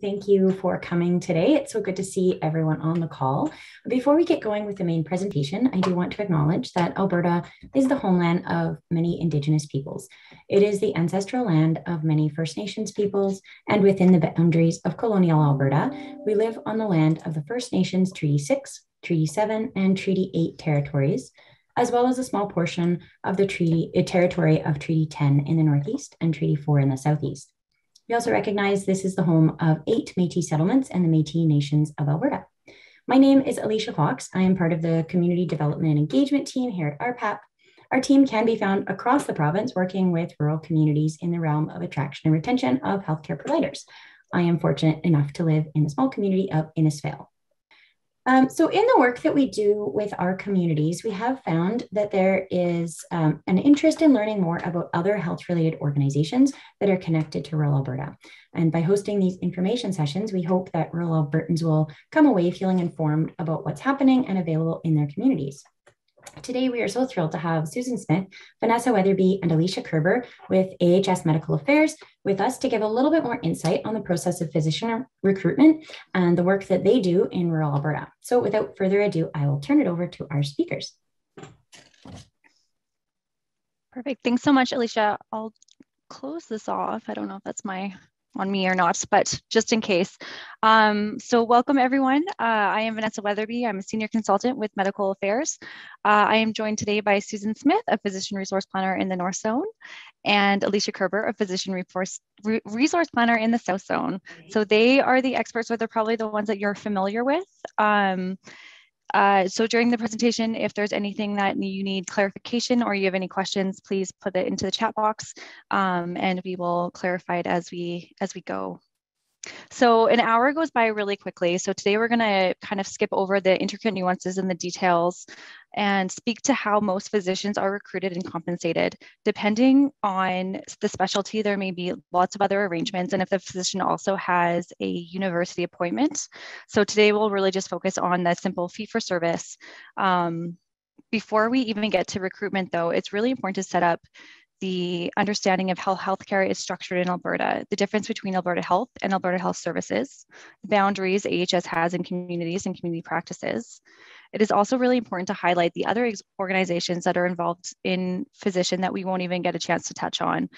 Thank you for coming today. It's so good to see everyone on the call. Before we get going with the main presentation, I do want to acknowledge that Alberta is the homeland of many Indigenous peoples. It is the ancestral land of many First Nations peoples, and within the boundaries of colonial Alberta, we live on the land of the First Nations Treaty 6, Treaty 7, and Treaty 8 territories, as well as a small portion of the treaty, uh, territory of Treaty 10 in the Northeast and Treaty 4 in the Southeast. We also recognize this is the home of eight Métis settlements and the Métis nations of Alberta. My name is Alicia Fox. I am part of the Community Development and Engagement team here at RhPAP. Our team can be found across the province working with rural communities in the realm of attraction and retention of healthcare providers. I am fortunate enough to live in the small community of Innisfail. Um, so, in the work that we do with our communities, we have found that there is um, an interest in learning more about other health related organizations that are connected to rural Alberta. And by hosting these information sessions, we hope that rural Albertans will come away feeling informed about what's happening and available in their communities. Today, we are so thrilled to have Susan Smith, Vanessa Weatherby, and Alicia Kerber with AHS Medical Affairs with us to give a little bit more insight on the process of physician recruitment and the work that they do in rural Alberta. So, without further ado, I will turn it over to our speakers. Perfect. Thanks so much, Alicia. I'll close this off. I don't know if that's my on me or not, but just in case. Um, so welcome everyone. Uh, I am Vanessa Weatherby. I'm a senior consultant with medical affairs. Uh, I am joined today by Susan Smith, a physician resource planner in the North Zone, and Alicia Kerber, a physician resource, re resource planner in the South Zone. So they are the experts, or they're probably the ones that you're familiar with. Um, uh, so during the presentation, if there's anything that you need clarification or you have any questions, please put it into the chat box um, and we will clarify it as we, as we go. So an hour goes by really quickly. So today we're going to kind of skip over the intricate nuances and the details and speak to how most physicians are recruited and compensated. Depending on the specialty, there may be lots of other arrangements and if the physician also has a university appointment. So today we'll really just focus on the simple fee for service. Um, before we even get to recruitment though, it's really important to set up the understanding of how healthcare is structured in Alberta, the difference between Alberta Health and Alberta Health Services, the boundaries AHS has in communities and community practices. It is also really important to highlight the other organizations that are involved in physician that we won't even get a chance to touch on.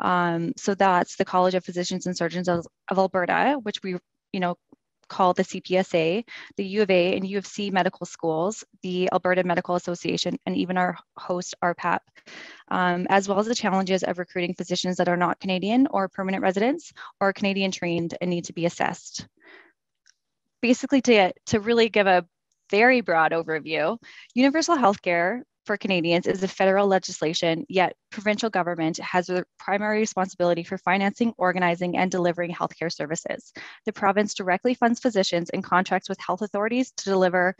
Um, so that's the College of Physicians and Surgeons of, of Alberta, which we you know, called the CPSA, the U of A and U of C medical schools, the Alberta Medical Association, and even our host, RhPAP, um, as well as the challenges of recruiting physicians that are not Canadian or permanent residents or Canadian trained and need to be assessed. Basically, to, to really give a very broad overview, universal healthcare for Canadians is a federal legislation, yet provincial government has the primary responsibility for financing, organizing, and delivering healthcare services. The province directly funds physicians and contracts with health authorities to deliver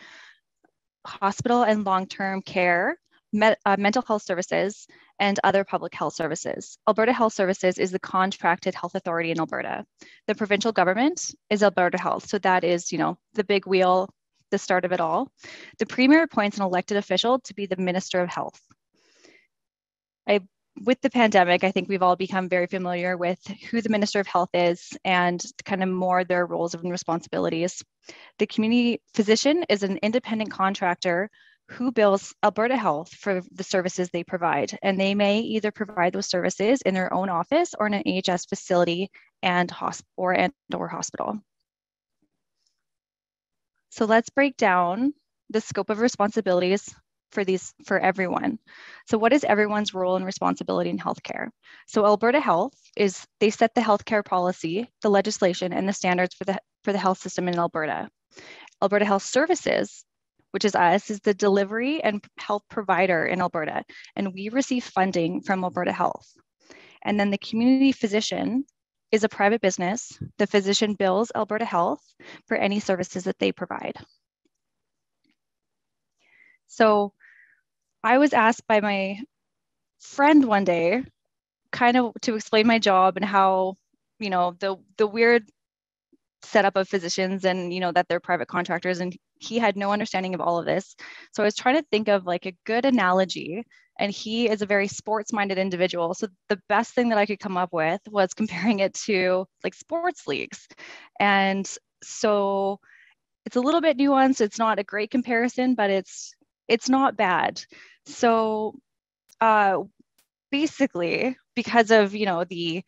hospital and long-term care, uh, mental health services, and other public health services. Alberta Health Services is the contracted health authority in Alberta. The provincial government is Alberta Health. So that is, you know, the big wheel the start of it all, the Premier appoints an elected official to be the Minister of Health. I, with the pandemic, I think we've all become very familiar with who the Minister of Health is and kind of more their roles and responsibilities. The community physician is an independent contractor who bills Alberta Health for the services they provide. And they may either provide those services in their own office or in an AHS facility and hosp- or, and or hospital. So let's break down the scope of responsibilities for these for everyone. So what is everyone's role and responsibility in healthcare? So Alberta Health is they set the healthcare policy, the legislation and the standards for the for the health system in Alberta. Alberta Health Services, which is us, is the delivery and health provider in Alberta and we receive funding from Alberta Health. And then the community physician is a private business. The physician bills Alberta Health for any services that they provide. So I was asked by my friend one day kind of to explain my job and how, you know, the the weird setup of physicians and you know that they're private contractors and he had no understanding of all of this so i was trying to think of like a good analogy and he is a very sports minded individual. So the best thing that i could come up with was comparing it to like sports leagues. And so it's a little bit nuanced. It's not a great comparison but it's it's not bad. So uh basically because of you know the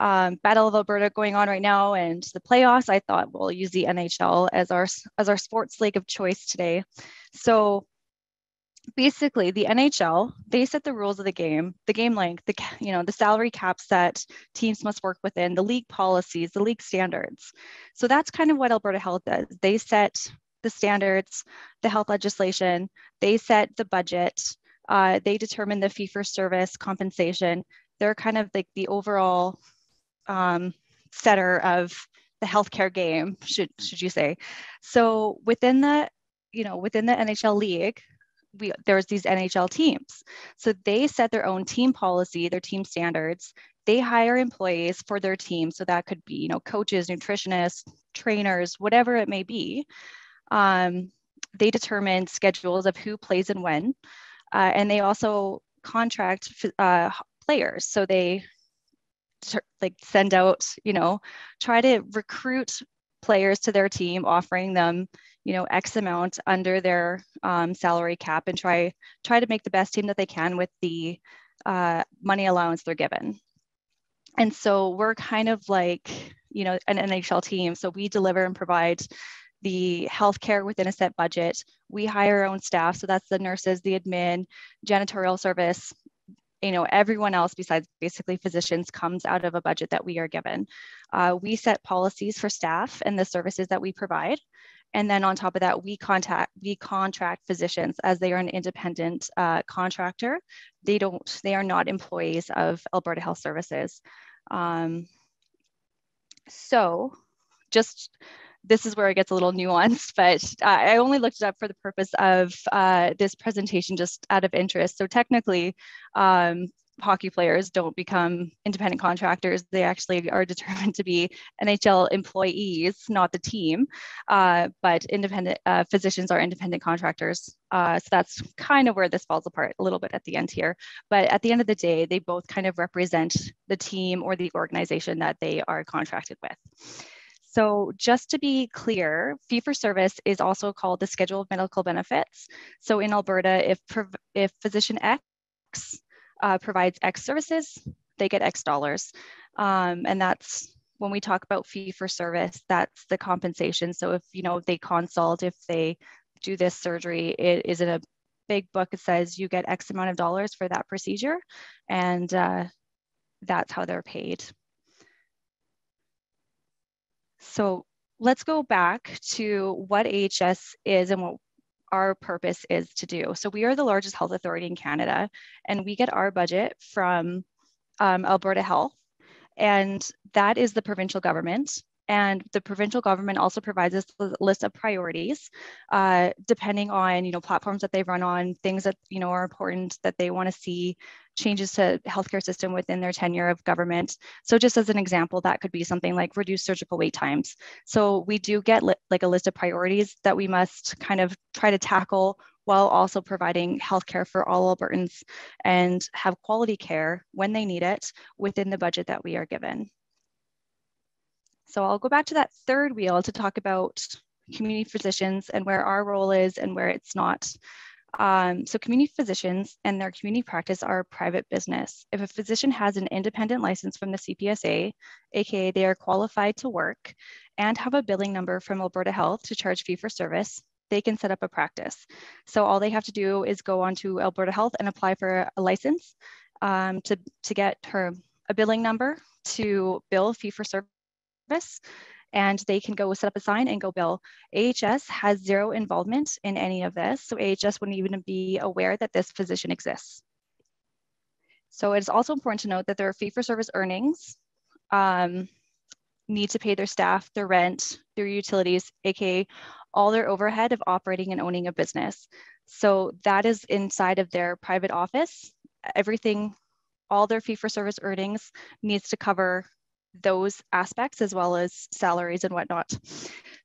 um, Battle of Alberta going on right now and the playoffs, I thought we'll use the NHL as our as our sports league of choice today. So basically the NHL, they set the rules of the game, the game length, the you know, the salary cap set teams must work within, the league policies, the league standards. So that's kind of what Alberta Health does. They set the standards, the health legislation, they set the budget, uh, they determine the fee for service compensation. They're kind of like the overall um, setter of the healthcare game, should should you say? So within the, you know, within the NHL league, we there's these NHL teams. So they set their own team policy, their team standards. They hire employees for their team. So that could be, you know, coaches, nutritionists, trainers, whatever it may be. Um, they determine schedules of who plays and when, uh, and they also contract uh, players. So they like send out, you know, try to recruit players to their team, offering them, you know, X amount under their um, salary cap, and try try to make the best team that they can with the uh, money allowance they're given. And so we're kind of like, you know, an NHL team. So we deliver and provide the healthcare within a set budget. We hire our own staff. So that's the nurses, the admin, janitorial service, you know, everyone else besides basically physicians comes out of a budget that we are given. Uh, we set policies for staff and the services that we provide. And then on top of that, we contact we contract physicians as they are an independent uh, contractor. They don't they are not employees of Alberta Health Services. Um, so just this is where it gets a little nuanced, but I only looked it up for the purpose of uh, this presentation just out of interest. So technically, um, hockey players don't become independent contractors. They actually are determined to be NHL employees, not the team. Uh, but independent uh, physicians are independent contractors. Uh, so that's kind of where this falls apart a little bit at the end here. But at the end of the day, they both kind of represent the team or the organization that they are contracted with. So just to be clear, fee for service is also called the schedule of medical benefits. So in Alberta, if, if physician X uh, provides X services, they get X dollars. Um, and that's when we talk about fee for service, that's the compensation. So if, you know, they consult, if they do this surgery, it is in a big book, it says you get X amount of dollars for that procedure. And uh, that's how they're paid. So let's go back to what AHS is and what our purpose is to do. So we are the largest health authority in Canada, and we get our budget from um, Alberta Health, and that is the provincial government. And the provincial government also provides us a list of priorities, uh, depending on you know platforms that they run on, things that you know are important that they want to see changes to healthcare system within their tenure of government. So just as an example, that could be something like reduce surgical wait times. So we do get li- like a list of priorities that we must kind of try to tackle while also providing healthcare for all Albertans and have quality care when they need it within the budget that we are given. So I'll go back to that third wheel to talk about community physicians and where our role is and where it's not. Um, so community physicians and their community practice are a private business. If a physician has an independent license from the CPSA, AKA they are qualified to work and have a billing number from Alberta Health to charge fee for service, they can set up a practice. So all they have to do is go on to Alberta Health and apply for a license um, to, to get her a billing number to bill fee for service and they can go set up a sign and go bill. AHS has zero involvement in any of this, so AHS wouldn't even be aware that this physician exists. So it's also important to note that their fee-for-service earnings um, need to pay their staff, their rent, their utilities, aka all their overhead of operating and owning a business. So that is inside of their private office. Everything, all their fee-for-service earnings needs to cover those aspects as well as salaries and whatnot.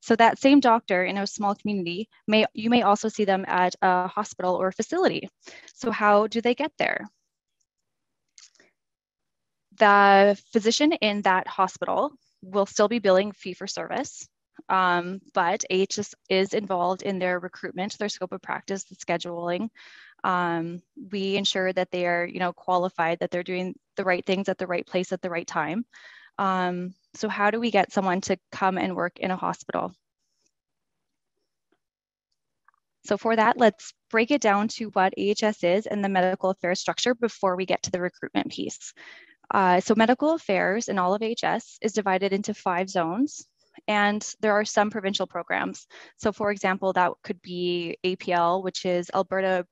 So that same doctor in a small community may you may also see them at a hospital or facility. So how do they get there? The physician in that hospital will still be billing fee for service, um, but AHS is involved in their recruitment, their scope of practice, the scheduling. Um, we ensure that they are, you know, qualified, that they're doing the right things at the right place at the right time. Um, so how do we get someone to come and work in a hospital? So for that, let's break it down to what AHS is and the medical affairs structure before we get to the recruitment piece. Uh, so medical affairs in all of AHS is divided into five zones and there are some provincial programs. So for example, that could be APL, which is Alberta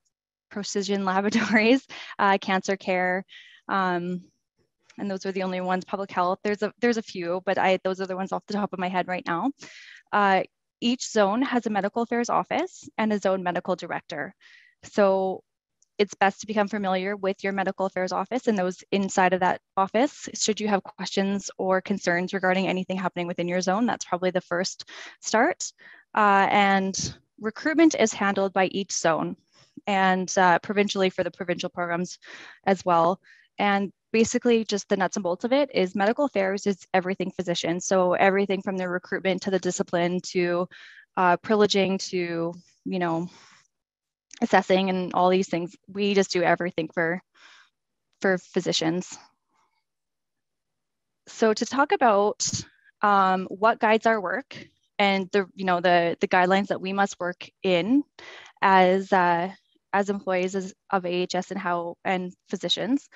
Precision Laboratories, uh, Cancer Care, um, and those are the only ones. Public health, there's a there's a few, but I those are the ones off the top of my head right now. Uh, each zone has a medical affairs office and a zone medical director. So it's best to become familiar with your medical affairs office and those inside of that office. Should you have questions or concerns regarding anything happening within your zone, that's probably the first start. Uh, and recruitment is handled by each zone and uh, provincially for the provincial programs as well. And basically just the nuts and bolts of it is medical affairs is everything physician. So everything from the recruitment to the discipline to uh, privileging to, you know, assessing and all these things. We just do everything for, for physicians. So to talk about um, what guides our work and the, you know, the, the guidelines that we must work in as, uh, as employees as, of AHS and how, and physicians,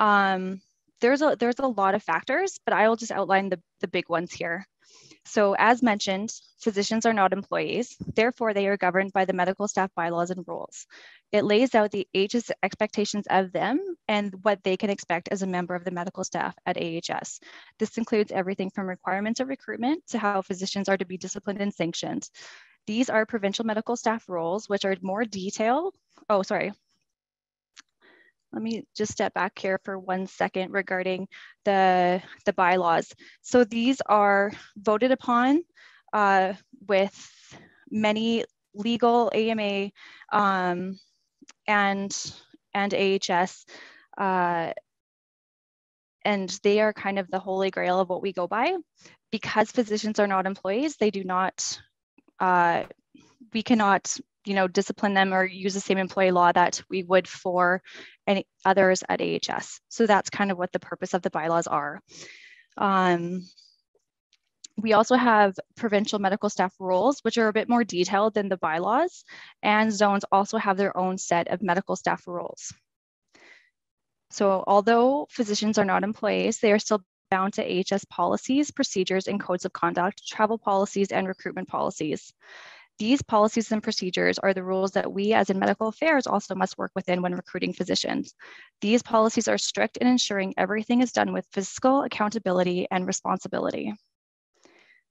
um, there's a there's a lot of factors, but I will just outline the, the big ones here. So as mentioned, physicians are not employees. Therefore, they are governed by the medical staff bylaws and rules. It lays out the AHS expectations of them and what they can expect as a member of the medical staff at AHS. This includes everything from requirements of recruitment to how physicians are to be disciplined and sanctioned. These are provincial medical staff rules, which are more detailed. Oh, sorry, let me just step back here for one second regarding the, the bylaws. So these are voted upon uh, with many legal AMA um, and, and AHS uh, and they are kind of the holy grail of what we go by. Because physicians are not employees, they do not, uh, we cannot you know, discipline them or use the same employee law that we would for any others at AHS. So that's kind of what the purpose of the bylaws are. Um, we also have provincial medical staff rules, which are a bit more detailed than the bylaws, and zones also have their own set of medical staff rules. So although physicians are not employees, they are still bound to AHS policies, procedures, and codes of conduct, travel policies, and recruitment policies. These policies and procedures are the rules that we as in medical affairs also must work within when recruiting physicians. These policies are strict in ensuring everything is done with fiscal accountability and responsibility.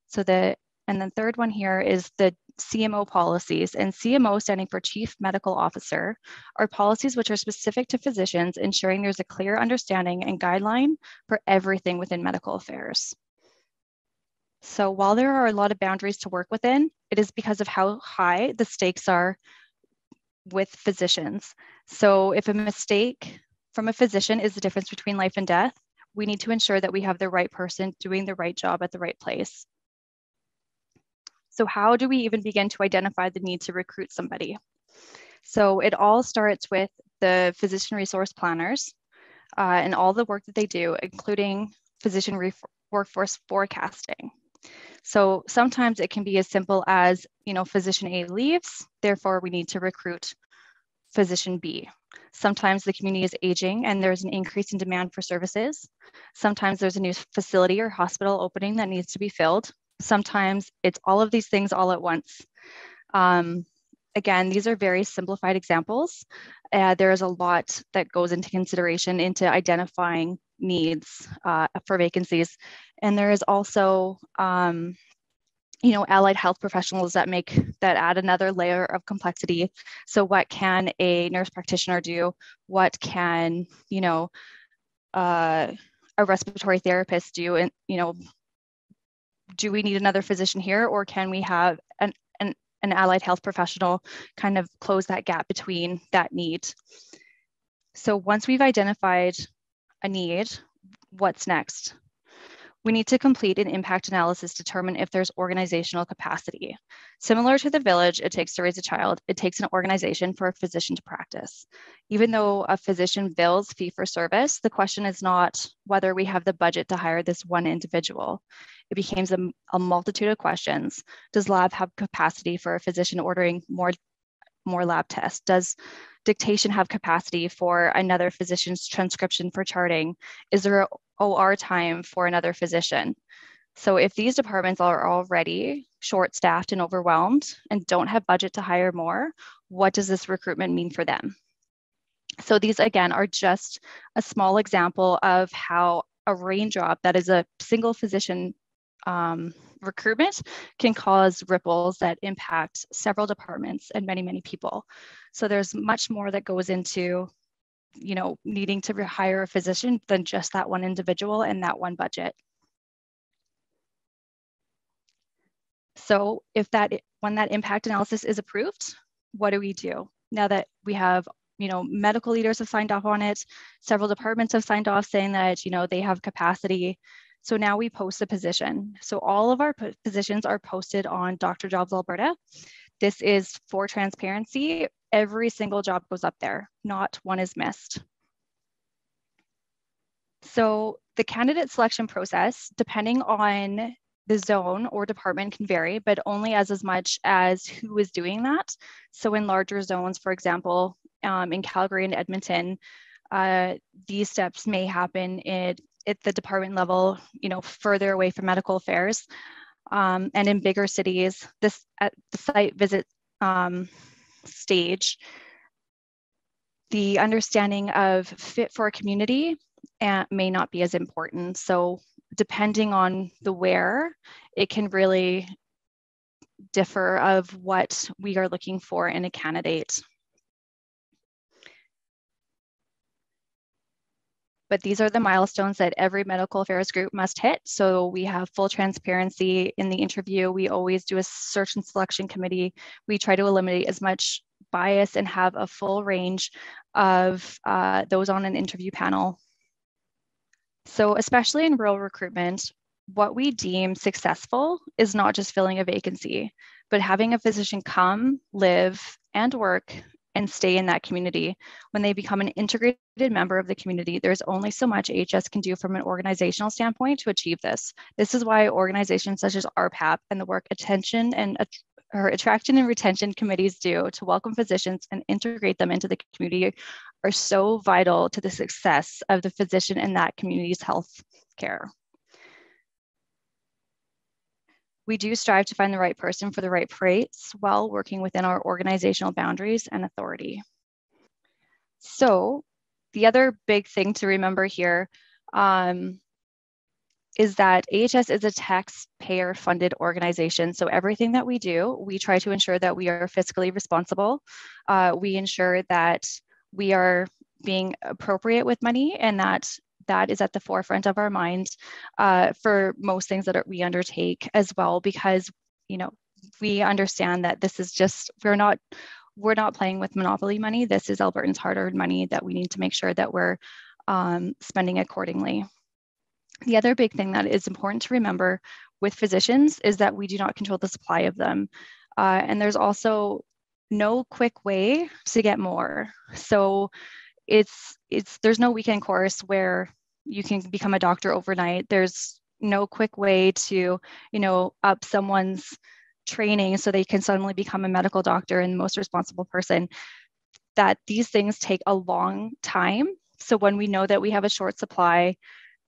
So the, and the third one here is the CMO policies and CMO standing for Chief Medical Officer are policies which are specific to physicians, ensuring there's a clear understanding and guideline for everything within medical affairs. So while there are a lot of boundaries to work within, it is because of how high the stakes are with physicians. So if a mistake from a physician is the difference between life and death, we need to ensure that we have the right person doing the right job at the right place. So how do we even begin to identify the need to recruit somebody? So it all starts with the physician resource planners uh, and all the work that they do, including physician workforce forecasting. So sometimes it can be as simple as, you know, physician A leaves, therefore we need to recruit physician B. Sometimes the community is aging and there's an increase in demand for services. Sometimes there's a new facility or hospital opening that needs to be filled. Sometimes it's all of these things all at once. Um, again, these are very simplified examples. Uh, there is a lot that goes into consideration into identifying needs uh, for vacancies. And there is also, um, you know, allied health professionals that make that add another layer of complexity. So what can a nurse practitioner do? What can, you know, uh, a respiratory therapist do and you know do we need another physician here or can we have an, an, an allied health professional kind of close that gap between that need so once we've identified a need what's next we need to complete an impact analysis to determine if there's organizational capacity. Similar to the village it takes to raise a child, it takes an organization for a physician to practice. Even though a physician bills fee for service, the question is not whether we have the budget to hire this one individual. It becomes a, a multitude of questions. Does lab have capacity for a physician ordering more, more lab tests? Does dictation have capacity for another physician's transcription for charting? Is there OR time for another physician. So if these departments are already short staffed and overwhelmed and don't have budget to hire more, what does this recruitment mean for them? So these again are just a small example of how a raindrop that is a single physician um, recruitment can cause ripples that impact several departments and many, many people. So there's much more that goes into you know, needing to hire a physician than just that one individual and that one budget. So if that, when that impact analysis is approved, what do we do? Now that we have, you know, medical leaders have signed off on it, several departments have signed off saying that, you know, they have capacity. So now we post the position. So all of our positions are posted on Dr. Jobs Alberta. This is for transparency every single job goes up there, not one is missed. So the candidate selection process, depending on the zone or department can vary, but only as, as much as who is doing that. So in larger zones, for example, um, in Calgary and Edmonton, uh, these steps may happen at, at the department level, you know, further away from medical affairs. Um, and in bigger cities, this at the site visit um, stage, the understanding of fit for a community uh, may not be as important. So depending on the where, it can really differ of what we are looking for in a candidate. But these are the milestones that every medical affairs group must hit. So we have full transparency in the interview. We always do a search and selection committee. We try to eliminate as much bias and have a full range of uh, those on an interview panel. So especially in rural recruitment, what we deem successful is not just filling a vacancy, but having a physician come, live, and work and stay in that community. When they become an integrated member of the community, there's only so much AHS can do from an organizational standpoint to achieve this. This is why organizations such as RhPAP and the work attention and or attraction and retention committees do to welcome physicians and integrate them into the community are so vital to the success of the physician in that community's health care we do strive to find the right person for the right place while working within our organizational boundaries and authority. So the other big thing to remember here um, is that AHS is a taxpayer funded organization. So everything that we do, we try to ensure that we are fiscally responsible. Uh, we ensure that we are being appropriate with money and that that is at the forefront of our minds uh, for most things that we undertake as well, because you know we understand that this is just we're not we're not playing with monopoly money. This is Albertans' hard-earned money that we need to make sure that we're um, spending accordingly. The other big thing that is important to remember with physicians is that we do not control the supply of them. Uh, and there's also no quick way to get more. So it's it's there's no weekend course where you can become a doctor overnight. There's no quick way to, you know, up someone's training so they can suddenly become a medical doctor and the most responsible person. That these things take a long time. So when we know that we have a short supply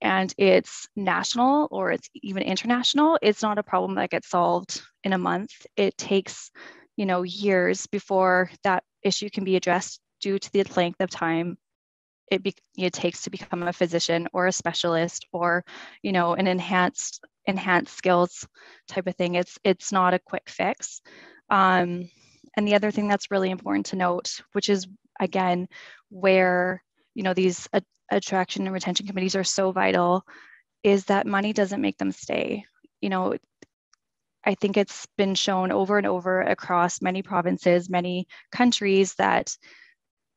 and it's national or it's even international, it's not a problem that gets solved in a month. It takes, you know, years before that issue can be addressed due to the length of time it, be, it takes to become a physician or a specialist or you know an enhanced enhanced skills type of thing. It's it's not a quick fix. Um, and the other thing that's really important to note which is again where you know these a- attraction and retention committees are so vital is that money doesn't make them stay. You know i think it's been shown over and over across many provinces many countries that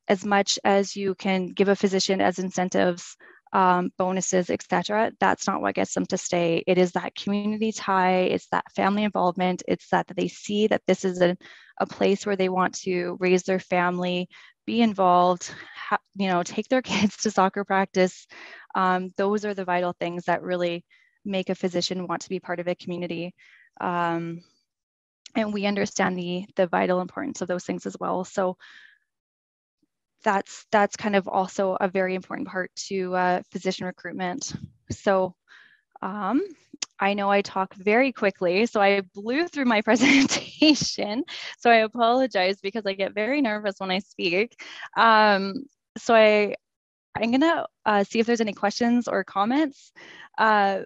as much as you can give a physician as incentives um, bonuses, etc. That's not what gets them to stay. It is that community tie, it's that family involvement, it's that, they see that this is a, a place where they want to raise their family, be involved, ha- you know, take their kids to soccer practice. Um, those are the vital things that really make a physician want to be part of a community. Um, and we understand the the vital importance of those things as well. So that's that's kind of also a very important part to uh, physician recruitment. So um, I know I talk very quickly, so I blew through my presentation. So I apologize because I get very nervous when I speak. Um, so I, I'm gonna uh, see if there's any questions or comments. Uh,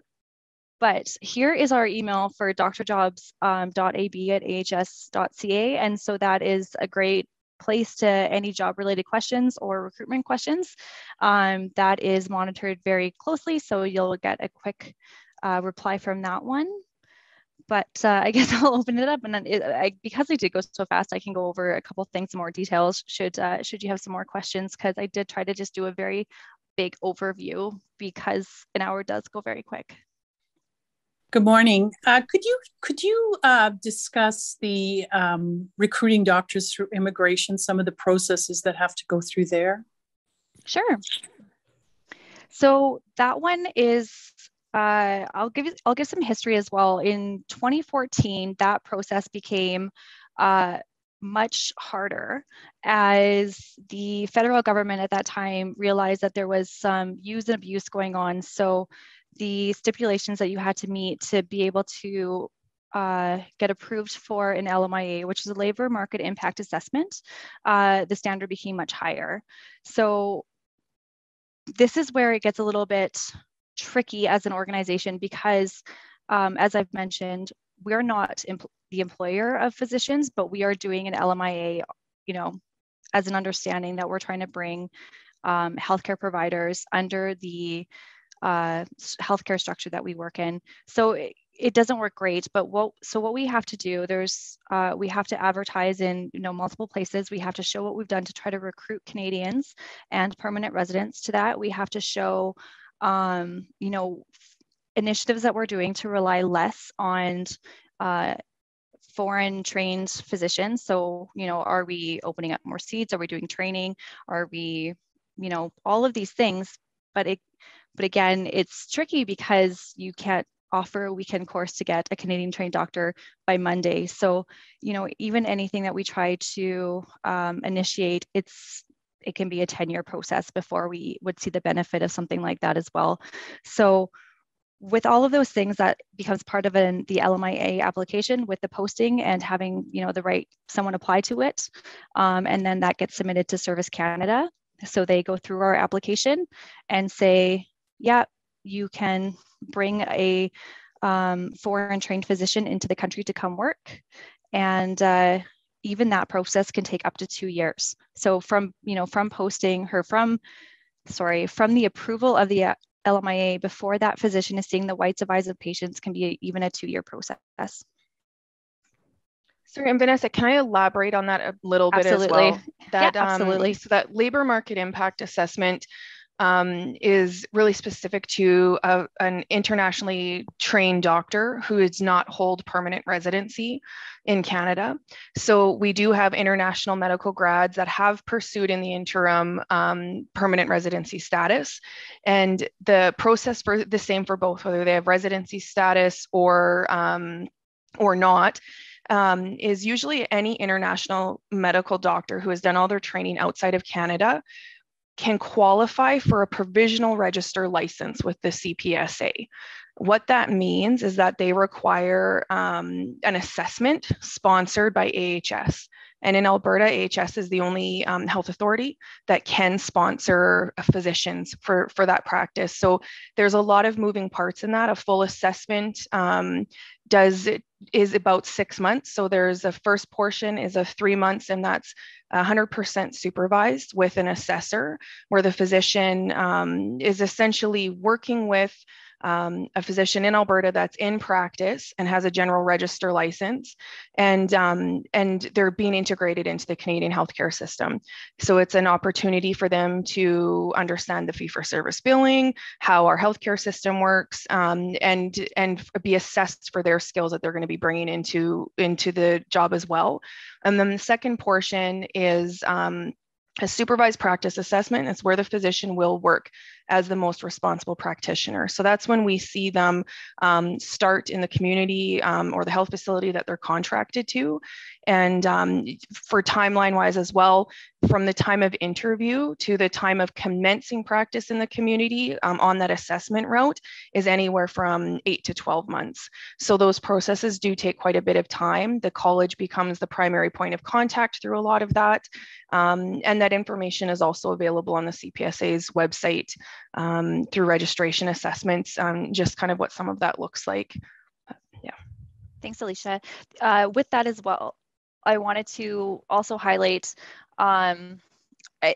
but here is our email for drjobs.ab um, at ahs.ca. And so that is a great place to any job related questions or recruitment questions. Um, that is monitored very closely, so you'll get a quick uh, reply from that one. But uh, I guess I'll open it up, and then it, I, because I did go so fast, I can go over a couple things more details. Should uh, should you have some more questions? Because I did try to just do a very big overview because an hour does go very quick. Good morning. Uh, could you could you uh, discuss the um, recruiting doctors through immigration? Some of the processes that have to go through there. Sure. So that one is. Uh, I'll give I'll give some history as well. In 2014, that process became uh, much harder as the federal government at that time realized that there was some use and abuse going on. So the stipulations that you had to meet to be able to uh, get approved for an LMIA, which is a labor market impact assessment, uh, the standard became much higher. So this is where it gets a little bit tricky as an organization because, um, as I've mentioned, we're not the employer of physicians, but we are doing an LMIA, you know, as an understanding that we're trying to bring um, healthcare providers under the uh, healthcare structure that we work in. So it, it, doesn't work great, but what so what we have to do, there's uh, we have to advertise in you know multiple places. We have to show what we've done to try to recruit Canadians and permanent residents to that. We have to show um, you know initiatives that we're doing to rely less on uh, foreign trained physicians. So, you know, are we opening up more seats? Are we doing training? Are we, you know, all of these things? But it but again, it's tricky because you can't offer a weekend course to get a Canadian trained doctor by Monday. So, you know, even anything that we try to um, initiate, it's it can be a 10 year process before we would see the benefit of something like that as well. So with all of those things that becomes part of an, the LMIA application with the posting and having you know the right someone apply to it um, and then that gets submitted to Service Canada so they go through our application and say yeah, you can bring a um, foreign trained physician into the country to come work. And uh, even that process can take up to two years. So from, you know, from posting her from, sorry, from the approval of the uh, LMIA before that physician is seeing the whites of eyes of patients can be even a two-year process. Sorry, and Vanessa, can I elaborate on that a little bit absolutely. as well? That, yeah, absolutely. Um, so that labor market impact assessment um, is really specific to a, an internationally trained doctor who does not hold permanent residency in Canada. So we do have international medical grads that have pursued in the interim um, permanent residency status. And the process for the same for both, whether they have residency status or um, or not, um, is usually any international medical doctor who has done all their training outside of Canada can qualify for a provisional register license with the CPSA. What that means is that they require um, an assessment sponsored by AHS. And in Alberta, AHS is the only um, health authority that can sponsor physicians for, for that practice. So there's a lot of moving parts in that. A full assessment um, does is about six months. So there's a first portion is of three months, and that's 100% supervised with an assessor, where the physician um, is essentially working with um, a physician in Alberta that's in practice and has a general register license, and um, and they're being integrated into the Canadian healthcare system. So it's an opportunity for them to understand the fee-for-service billing, how our healthcare system works, um, and and be assessed for their skills that they're going to be bringing into into the job as well. And then the second portion is um, a supervised practice assessment is where the physician will work as the most responsible practitioner. So that's when we see them um, start in the community um, or the health facility that they're contracted to. And um, for timeline wise as well, from the time of interview to the time of commencing practice in the community um, on that assessment route is anywhere from eight to 12 months. So those processes do take quite a bit of time. The college becomes the primary point of contact through a lot of that. Um, and that information is also available on the CPSA's website um, through registration assessments, um, just kind of what some of that looks like. Yeah. Thanks, Alicia. Uh, with that as well, I wanted to also highlight um,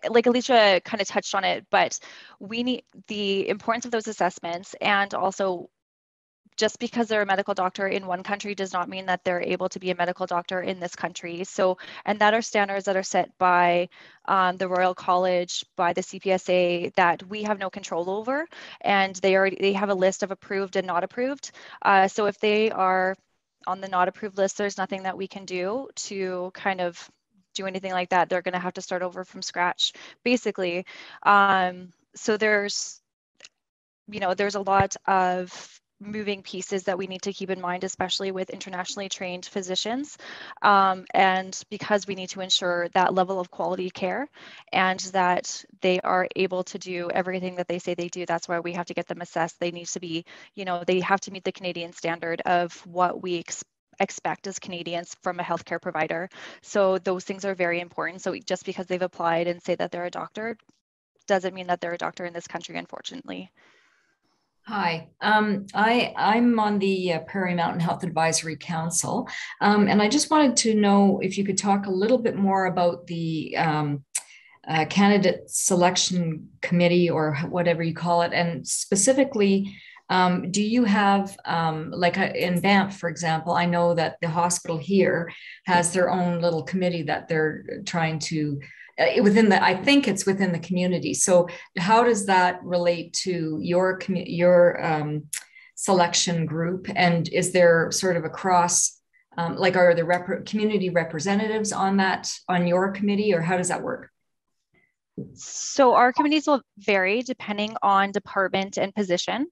like Alicia kind of touched on it, but we need the importance of those assessments and also just because they're a medical doctor in one country does not mean that they're able to be a medical doctor in this country. So, and that are standards that are set by um, the Royal College, by the CPSA that we have no control over, and they already they have a list of approved and not approved. Uh, so if they are on the not approved list, there's nothing that we can do to kind of do anything like that. They're going to have to start over from scratch, basically. Um, so there's you know there's a lot of moving pieces that we need to keep in mind, especially with internationally trained physicians. Um, and because we need to ensure that level of quality care and that they are able to do everything that they say they do, that's why we have to get them assessed. They need to be, you know, they have to meet the Canadian standard of what we expect expect as Canadians from a healthcare provider. So those things are very important. So just because they've applied and say that they're a doctor doesn't mean that they're a doctor in this country, unfortunately. Hi, um, I, I'm on the uh, Prairie Mountain Health Advisory Council, um, and I just wanted to know if you could talk a little bit more about the um, uh, candidate selection committee or whatever you call it, and specifically, um, do you have, um, like uh, in Banff, for example, I know that the hospital here has their own little committee that they're trying to within the i think it's within the community. So how does that relate to your your um, selection group? And is there sort of a cross um, like are there rep- community representatives on that on your committee or how does that work? So our committees will vary depending on department and position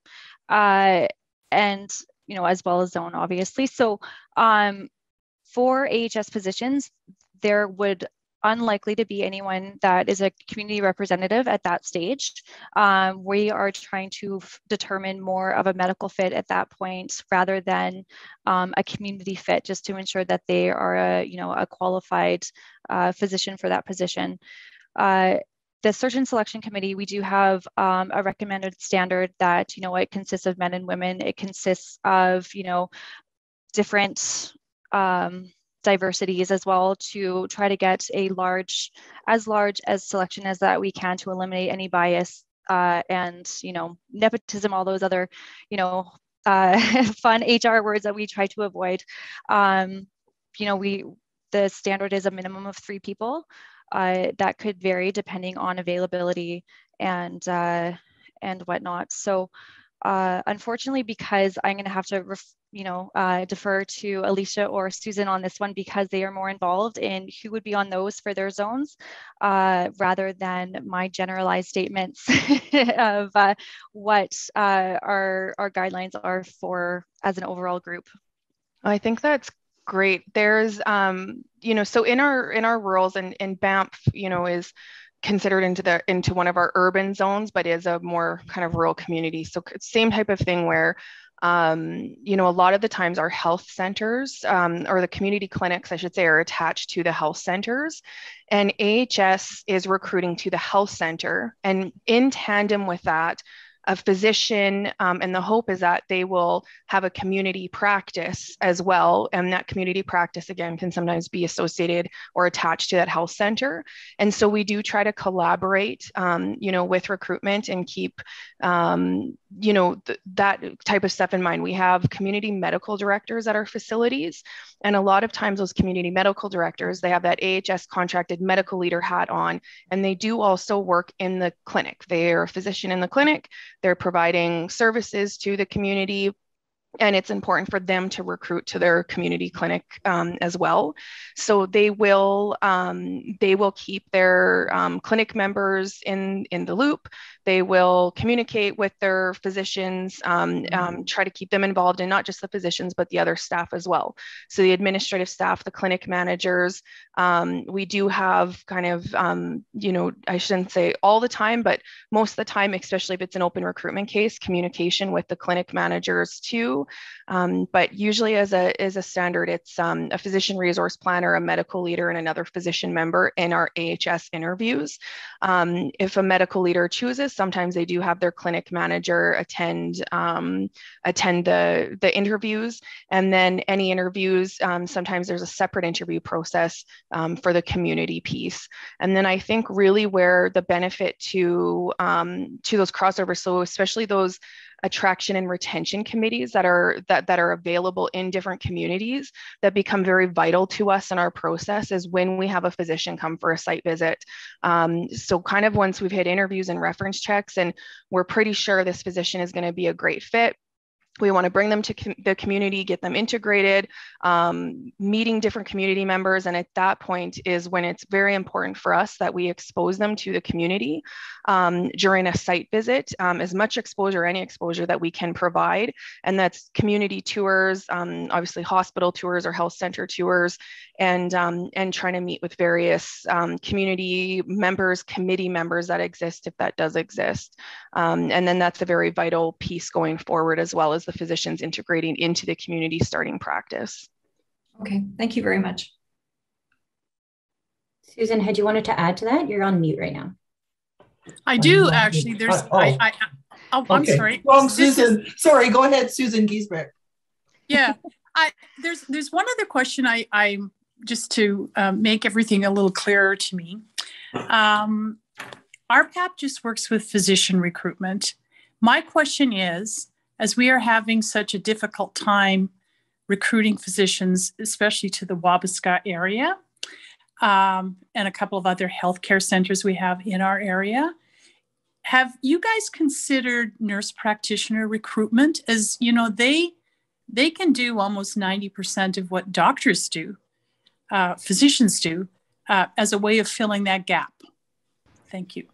uh, and you know as well as zone obviously. So um, for ahs positions there would unlikely to be anyone that is a community representative at that stage. Um, we are trying to f- determine more of a medical fit at that point rather than um, a community fit, just to ensure that they are a you know a qualified uh, physician for that position. Uh, the search and selection committee, we do have um, a recommended standard that you know it consists of men and women. It consists of you know different um, diversities as well to try to get a large, as large as selection as that we can to eliminate any bias uh, and you know nepotism, all those other you know uh, fun HR words that we try to avoid. Um, you know, we the standard is a minimum of three people. Uh, that could vary depending on availability and uh, and whatnot. So uh, unfortunately, because I'm going to have to, ref, you know, uh, defer to Alicia or Susan on this one because they are more involved in who would be on those for their zones, uh, rather than my generalized statements of uh, what uh, our our guidelines are for as an overall group. I think that's great. There's, um, you know, so in our in our rurals and in Banff, you know, is considered into the into one of our urban zones, but is a more kind of rural community. So same type of thing where Um, you know, a lot of the times our health centers um, or the community clinics, I should say, are attached to the health centers. And AHS is recruiting to the health center. And in tandem with that, a physician, um, and the hope is that they will have a community practice as well. And that community practice, again, can sometimes be associated or attached to that health center. And so we do try to collaborate, um, you know, with recruitment and keep, um, you know, th- that type of stuff in mind. We have community medical directors at our facilities. And a lot of times, those community medical directors, they have that AHS contracted medical leader hat on, and they do also work in the clinic. They are a physician in the clinic they're providing services to the community and it's important for them to recruit to their community clinic um, as well. So they will um, they will keep their um, clinic members in in the loop. They will communicate with their physicians, um, um, try to keep them involved in not just the physicians, but the other staff as well. So the administrative staff, the clinic managers, um, we do have kind of, um, you know, I shouldn't say all the time, but most of the time, especially if it's an open recruitment case, communication with the clinic managers too. Um, but usually as a, as a standard, it's um, a physician resource planner, a medical leader, and another physician member in our AHS interviews. if a medical leader chooses, sometimes they do have their clinic manager attend um, attend the the interviews, and then any interviews. Um, sometimes there's a separate interview process um, for the community piece, and then I think really where the benefit to um, to those crossovers, so especially those attraction and retention committees that are that, that are available in different communities that become very vital to us in our process is when we have a physician come for a site visit. Um, so kind of once we've hit interviews and reference checks and we're pretty sure this physician is going to be a great fit, we want to bring them to com- the community get them integrated um, meeting different community members and at that point is when it's very important for us that we expose them to the community um, during a site visit um, as much exposure any exposure that we can provide and that's community tours um, obviously hospital tours or health center tours and um, and trying to meet with various um, community members committee members that exist if that does exist. And then that's a very vital piece going forward as well as the physicians integrating into the community starting practice. Okay, thank you very much. Susan, had you wanted to add to that? You're on mute right now. I do actually. There's, oh, I, I, oh, I'm okay. sorry. Wrong, Susan. Is, sorry, go ahead, Susan Giesbrecht. Yeah, I there's there's one other question I I just to um, make everything a little clearer to me. Um, RhPAP just works with physician recruitment. My question is, as we are having such a difficult time recruiting physicians, especially to the Wabasca area, um, and a couple of other healthcare centers we have in our area. Have you guys considered nurse practitioner recruitment? As you know, they they can do almost 90% of what doctors do, uh, physicians do, uh, as a way of filling that gap. Thank you.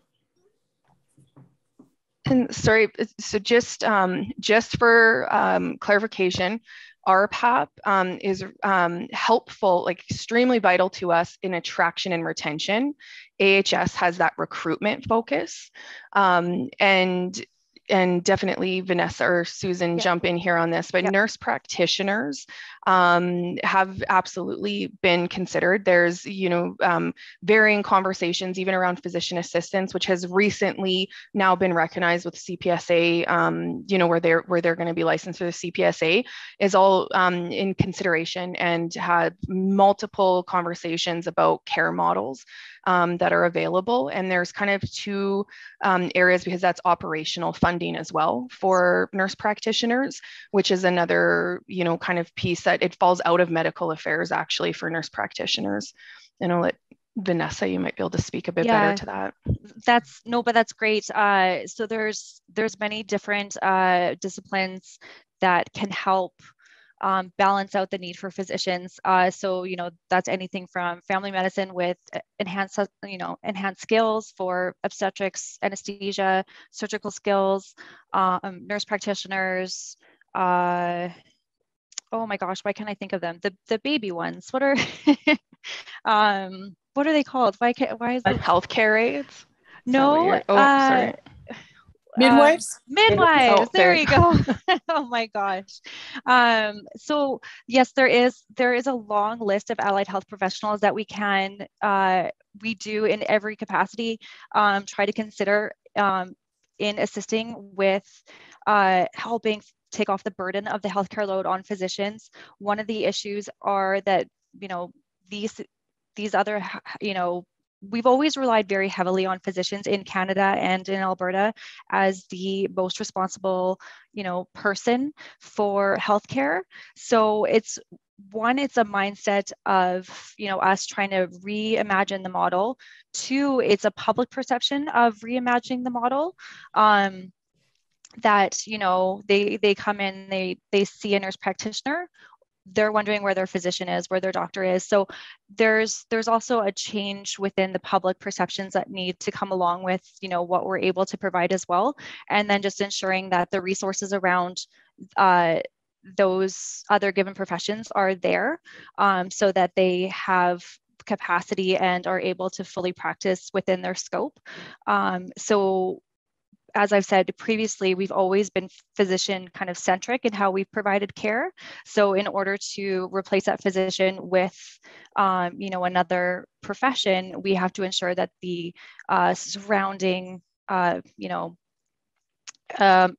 And sorry, so just um, just for um, clarification, RhPAP um, is um, helpful, like extremely vital to us in attraction and retention. AHS has that recruitment focus, um, and and definitely Vanessa or Susan yeah. jump in here on this, but yeah. nurse practitioners um, have absolutely been considered. There's, you know, um, varying conversations even around physician assistants, which has recently now been recognized with CPSA. Um, you know, where they're where they're going to be licensed for the CPSA is all um, in consideration and had multiple conversations about care models um, that are available. And there's kind of two um, areas because that's operational funding as well for nurse practitioners, which is another, you know, kind of piece that it falls out of medical affairs actually for nurse practitioners. And I'll let Vanessa, you might be able to speak a bit yeah, better to that. That's no, but that's great. Uh, so there's there's many different uh, disciplines that can help um, balance out the need for physicians. Uh, so you know that's anything from family medicine with uh, enhanced you know enhanced skills for obstetrics, anesthesia, surgical skills, um, nurse practitioners. Oh my gosh, why can't I think of them? The the baby ones. What are um what are they called? Why can't why is it healthcare aides? No, oh, uh, sorry. midwives um, midwives Oh, there there. you go oh my gosh um, so yes there is there is a long list of allied health professionals that we can uh, we do in every capacity um, try to consider um, in assisting with uh, helping take off the burden of the healthcare load on physicians one of the issues are that you know these these other you know we've always relied very heavily on physicians in Canada and in Alberta as the most responsible, you know, person for healthcare. So it's one, it's a mindset of, you know, us trying to reimagine the model. Two, it's a public perception of reimagining the model. Um, that you know they they come in they they see a nurse practitioner they're wondering where their physician is where their doctor is. So there's there's also a change within the public perceptions that need to come along with you know what we're able to provide as well. And then just ensuring that the resources around uh, those other given professions are there um, so that they have capacity and are able to fully practice within their scope. Um, so as I've said previously, we've always been physician kind of centric in how we've provided care. So in order to replace that physician with, um, you know, another profession, we have to ensure that the uh, surrounding, uh, you know, um,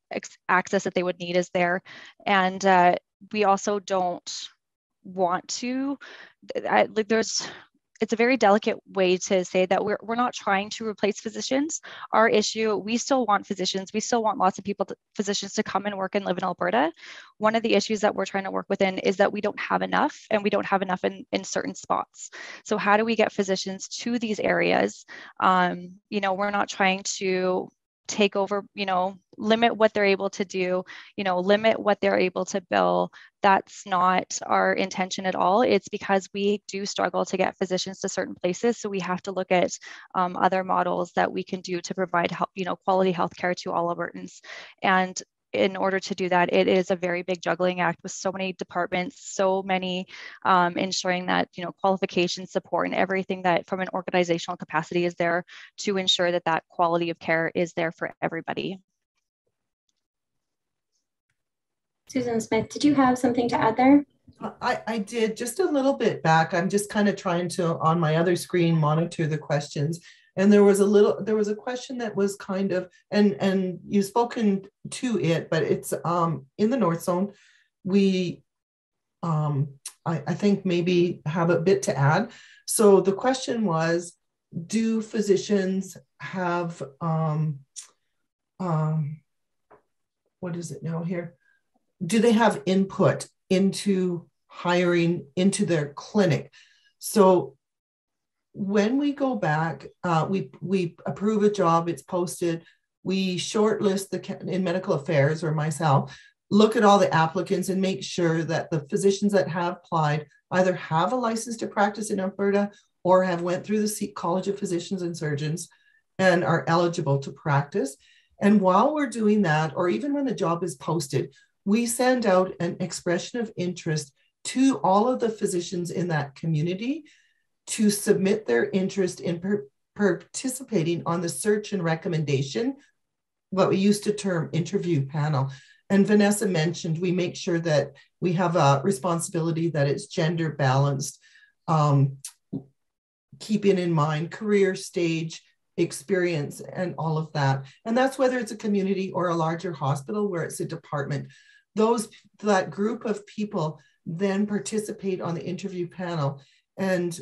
access that they would need is there. And uh, we also don't want to, I, like there's it's a very delicate way to say that we're, we're not trying to replace physicians. Our issue, we still want physicians. We still want lots of people, to, physicians to come and work and live in Alberta. One of the issues that we're trying to work within is that we don't have enough and we don't have enough in, in certain spots. So how do we get physicians to these areas? Um, you know, we're not trying to take over, you know, limit what they're able to do, you know, limit what they're able to bill. That's not our intention at all. It's because we do struggle to get physicians to certain places. So we have to look at um, other models that we can do to provide help, you know, quality healthcare to all Albertans. And in order to do that, it is a very big juggling act with so many departments, so many um, ensuring that you know qualification support and everything that from an organizational capacity is there to ensure that that quality of care is there for everybody. Susan Smith, did you have something to add there? I, I did just a little bit back. I'm just kind of trying to on my other screen monitor the questions. And there was a little there was a question that was kind of and and you've spoken to it, but it's um in the North Zone. We um I, I think maybe have a bit to add. So the question was, do physicians have um um what is it now here? Do they have input into hiring into their clinic. So when we go back, uh, we we approve a job, it's posted. We shortlist the in medical affairs or myself, look at all the applicants and make sure that the physicians that have applied either have a license to practice in Alberta or have went through the College of Physicians and Surgeons and are eligible to practice. And while we're doing that, or even when the job is posted, we send out an expression of interest to all of the physicians in that community to submit their interest in per participating on the search and recommendation, what we used to term interview panel. And Vanessa mentioned we make sure that we have a responsibility that it's gender balanced, um, keeping in mind career stage, experience, and all of that. And that's whether it's a community or a larger hospital where it's a department those that group of people then participate on the interview panel and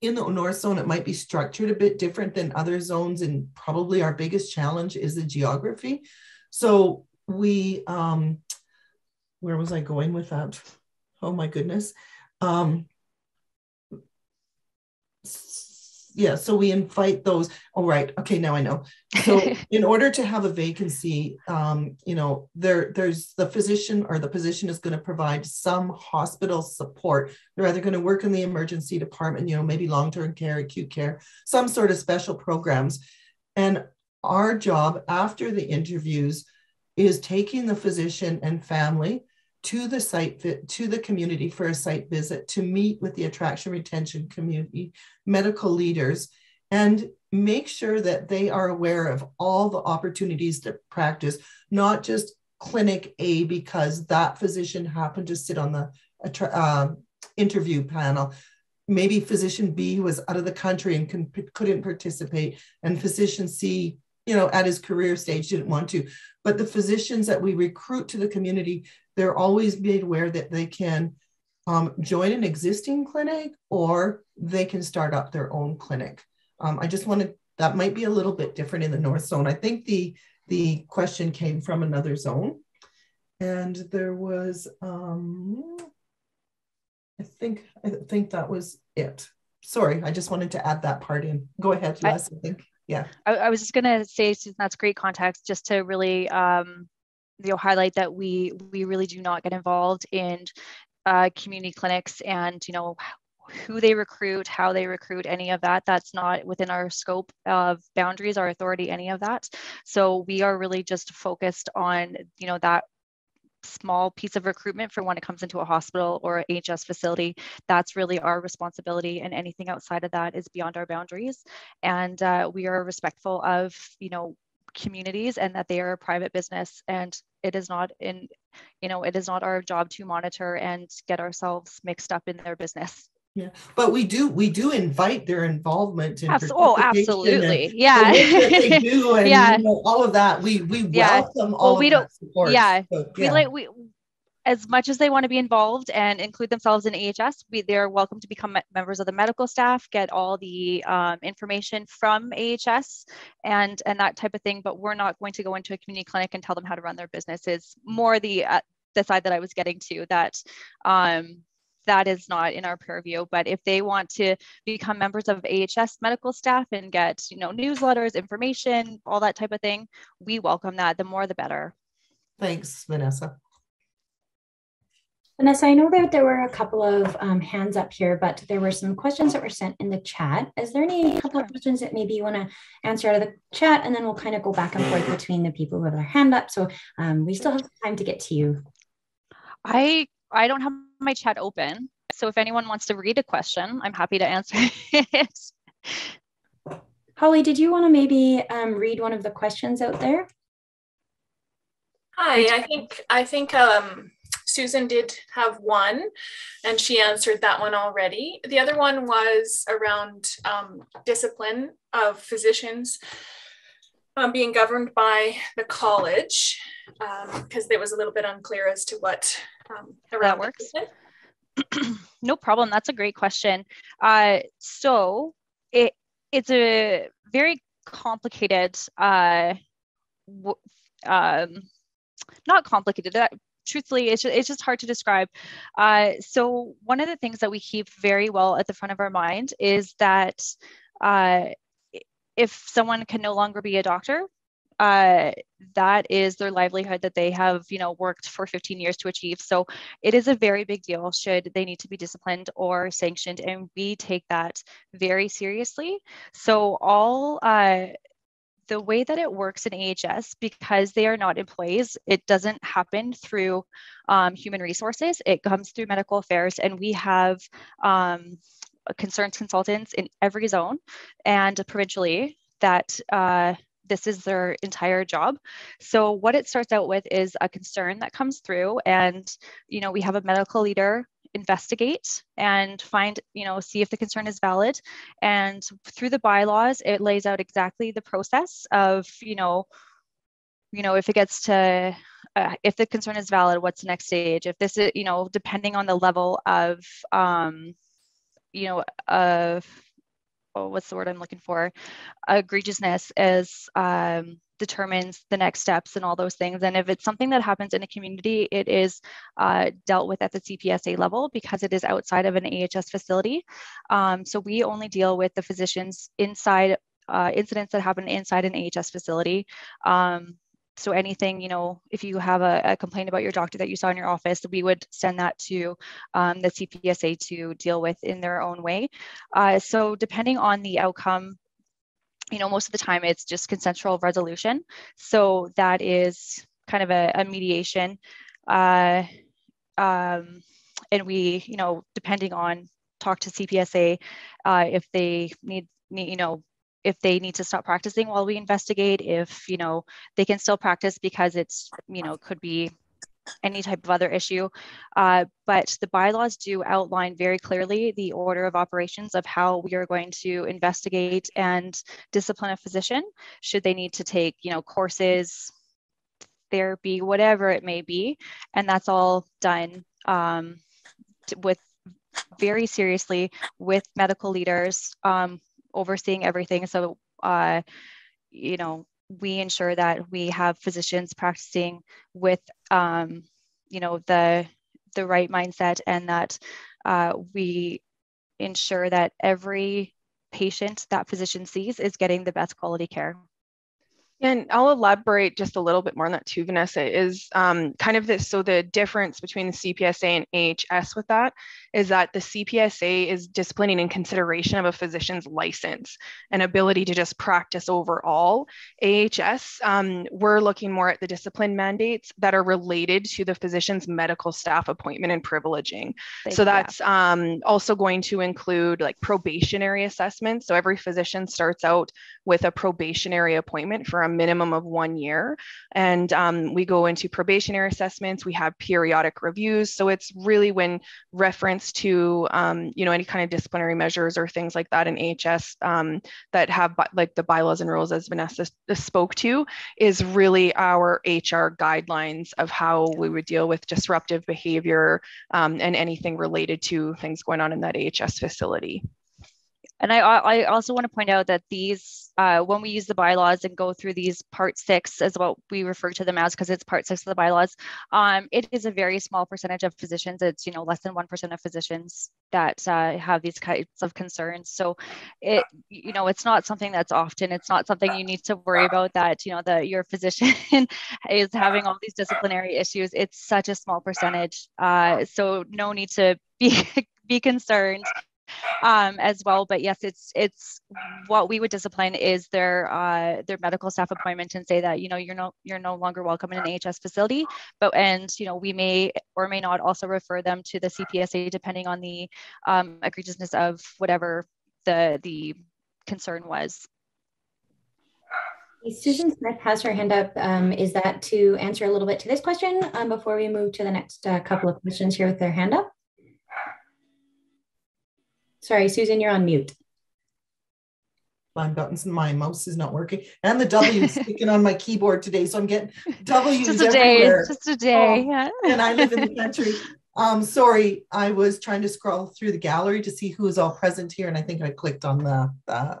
in the north zone it might be structured a bit different than other zones and probably our biggest challenge is the geography. So we um where was i going with that? Oh my goodness. Um yeah so we invite those oh right okay now i know. So in order to have a vacancy um, you know there there's the physician or the position is going to provide some hospital support. They're either going to work in the emergency department you know maybe long-term care acute care some sort of special programs. And our job after the interviews is taking the physician and family to the site to the community for a site visit to meet with the attraction retention community medical leaders and make sure that they are aware of all the opportunities to practice, not just clinic A because that physician happened to sit on the uh, interview panel. Maybe physician B was out of the country and can, couldn't participate, and physician C, you know, at his career stage didn't want to. But the physicians that we recruit to the community, they're always made aware that they can um, join an existing clinic or they can start up their own clinic. Um, I just wanted that might be a little bit different in the North Zone. I think the the question came from another zone, and there was um, I think I think that was it. Sorry, I just wanted to add that part in. Go ahead, Les. I, I think yeah. I, I, was just gonna say, Susan, that's great context, just to really um, you know highlight that we we really do not get involved in uh, community clinics and you know who they recruit, how they recruit, any of that. That's not within our scope of boundaries, our authority, any of that. So we are really just focused on, you know, that small piece of recruitment for when it comes into a hospital or HS facility. That's really our responsibility, and anything outside of that is beyond our boundaries. And uh, we are respectful of, you know, communities and that they are a private business and it is not in you know it is not our job to monitor and get ourselves mixed up in their business yeah, but we do we do invite their involvement in Abs- oh, absolutely, yeah, they do and yeah. You know, all of that. We we yeah. welcome all well, we don't, support. Yeah. So, yeah, we like we as much as they want to be involved and include themselves in AHS, we, they're welcome to become members of the medical staff, get all the um, information from AHS and, and that type of thing. But we're not going to go into a community clinic and tell them how to run their business. Is more the uh, the side that I was getting to that um, that is not in our purview. But if they want to become members of AHS medical staff and get, you know, newsletters, information, all that type of thing, we welcome that. The more, the better. Thanks, Vanessa. Vanessa, I know that there were a couple of um, hands up here, but there were some questions that were sent in the chat. Is there any couple of questions that maybe you want to answer out of the chat, and then we'll kind of go back and forth between the people who have their hand up. So um, we still have time to get to you. I I don't have my chat open. So if anyone wants to read a question, I'm happy to answer it. Holly, did you want to maybe um, read one of the questions out there? Hi, I think I think um, Susan did have one, and she answered that one already. The other one was around um, discipline of physicians um, being governed by the college, because um, it was a little bit unclear as to what um, that works. no problem. That's a great question. Uh, so it it's a very complicated, uh, um, not complicated. That truthfully, it's just, it's just hard to describe. Uh, so one of the things that we keep very well at the front of our mind is that uh, if someone can no longer be a doctor, uh, that is their livelihood that they have you know worked for 15 years to achieve so it is a very big deal should they need to be disciplined or sanctioned and we take that very seriously so all uh, the way that it works in AHS, because they are not employees, it doesn't happen through um, human resources. It comes through medical affairs, and we have um, concerns consultants in every zone and provincially that uh, this is their entire job. So what it starts out with is a concern that comes through and, you know, we have a medical leader investigate and find, you know, see if the concern is valid. And through the bylaws, it lays out exactly the process of, you know, you know, if it gets to, uh, if the concern is valid, what's the next stage? If this is, you know, depending on the level of, um, you know, of oh, what's the word I'm looking for? Egregiousness is um, determines the next steps and all those things. And if it's something that happens in a community, it is uh, dealt with at the CPSA level because it is outside of an AHS facility. Um, so we only deal with the physicians inside uh, incidents that happen inside an AHS facility. Um, so anything, you know, if you have a, a, complaint about your doctor that you saw in your office, we would send that to um, the CPSA to deal with in their own way. Uh, so depending on the outcome, you know, most of the time it's just consensual resolution. So that is kind of a, a mediation. Uh, um, and we, you know, depending on talk to CPSA uh, if they need, need, you know, if they need to stop practicing while we investigate, if, you know, they can still practice because it's, you know, could be any type of other issue. Uh, but the bylaws do outline very clearly the order of operations of how we are going to investigate and discipline a physician should they need to take, you know, courses, therapy, whatever it may be. And that's all done um, with very seriously with medical leaders um, overseeing everything. So, uh, you know, we ensure that we have physicians practicing with, um, you know, the the right mindset, and that uh, we ensure that every patient that physician sees is getting the best quality care. And I'll elaborate just a little bit more on that too, Vanessa, is um, kind of this. So the difference between the CPSA and AHS with that is that the CPSA is disciplining in consideration of a physician's license and ability to just practice overall. AHS, um, we're looking more at the discipline mandates that are related to the physician's medical staff appointment and privileging. Thank so that's um, also going to include like probationary assessments. So every physician starts out with a probationary appointment for a minimum of one year. And um, we go into probationary assessments, we have periodic reviews. So it's really when reference to, um, you know, any kind of disciplinary measures or things like that in AHS um, that have like the bylaws and rules as Vanessa spoke to is really our HR guidelines of how we would deal with disruptive behavior um, and anything related to things going on in that AHS facility. And I, I also want to point out that these, uh, when we use the bylaws and go through these part six, as what we refer to them as, because it's part six of the bylaws, um, it is a very small percentage of physicians. It's you know less than one percent of physicians that uh, have these types of concerns. So, it you know it's not something that's often. It's not something you need to worry about that you know that your physician is having all these disciplinary issues. It's such a small percentage. Uh, so no need to be be concerned um, as well. But yes, it's it's what we would discipline is their uh, their medical staff appointment and say that you know you're no you're no longer welcome in an AHS facility. But and you know we may or may not also refer them to the CPSA depending on the um, egregiousness of whatever the the concern was. Susan Smith has her hand up. Um, is that to answer a little bit to this question um, before we move to the next uh, couple of questions here with their hand up? Sorry, Susan, you're on mute. My buttons and my mouse is not working, and the W is sticking on my keyboard today, so I'm getting W's just a everywhere. day, just a day. Oh, yeah. and I live in the country. Um, sorry, I was trying to scroll through the gallery to see who is all present here, and I think I clicked on the uh,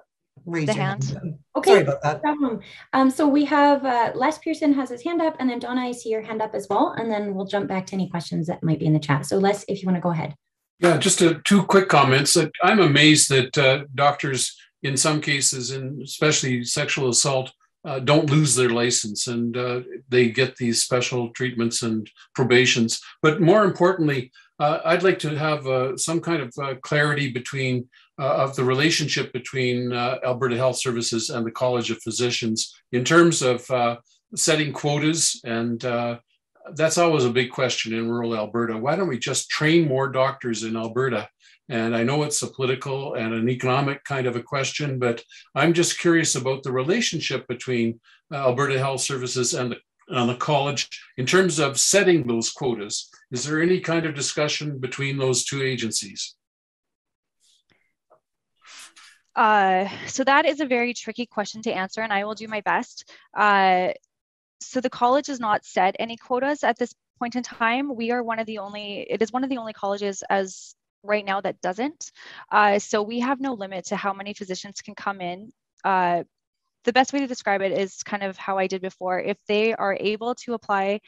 raise the hand. hand. Okay, sorry about that. No problem. Um, so we have uh, Les Pearson has his hand up, and then Donna, I see your hand up as well, and then we'll jump back to any questions that might be in the chat. So Les, if you want to go ahead. Yeah, just a, two quick comments. I'm amazed that uh, doctors, in some cases, and especially sexual assault, uh, don't lose their license and uh, they get these special treatments and probations. But more importantly, uh, I'd like to have uh, some kind of uh, clarity between of the relationship between Alberta Health Services and the College of Physicians in terms of setting quotas and that's always a big question in rural Alberta. Why don't we just train more doctors in Alberta? And I know it's a political and an economic kind of a question, but I'm just curious about the relationship between uh, Alberta Health Services and the, and the college in terms of setting those quotas. Is there any kind of discussion between those two agencies? Uh, so that is a very tricky question to answer, and I will do my best. Uh, so the college has not set any quotas at this point in time. We are one of the only, it is one of the only colleges as right now that doesn't. Uh, so we have no limit to how many physicians can come in. Uh, the best way to describe it is kind of how I did before. If they are able to apply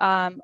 um,